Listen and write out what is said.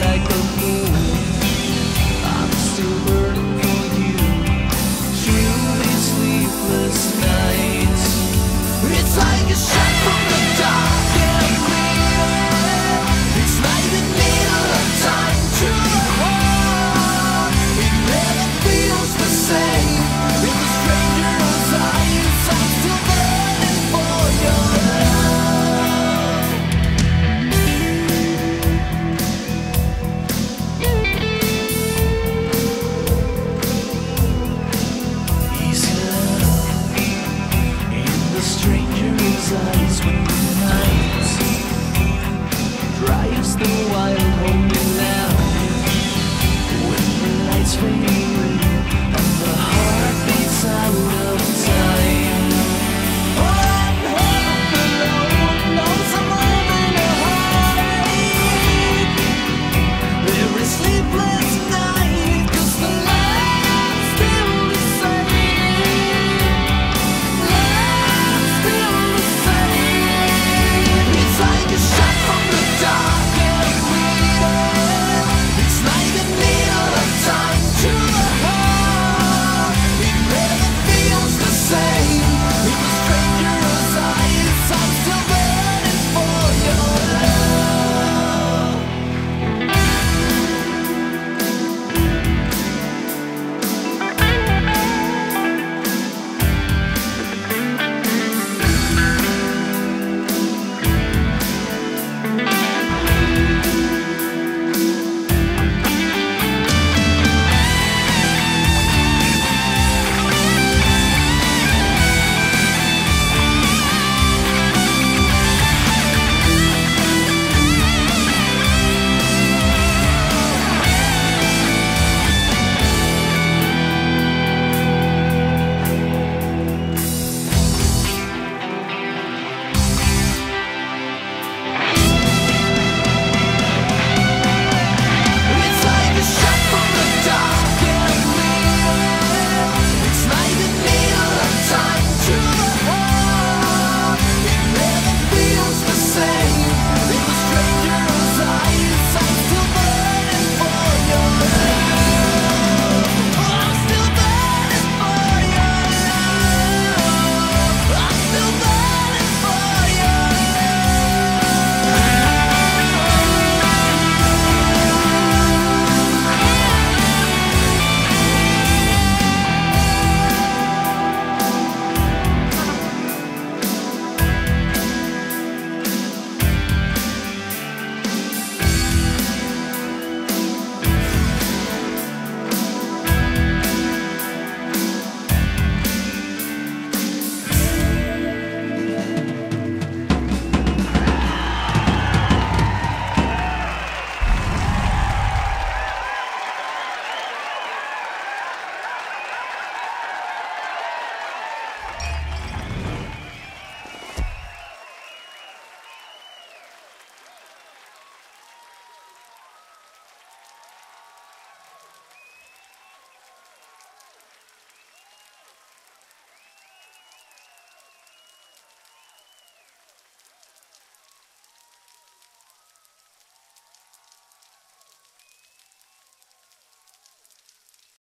like a moon.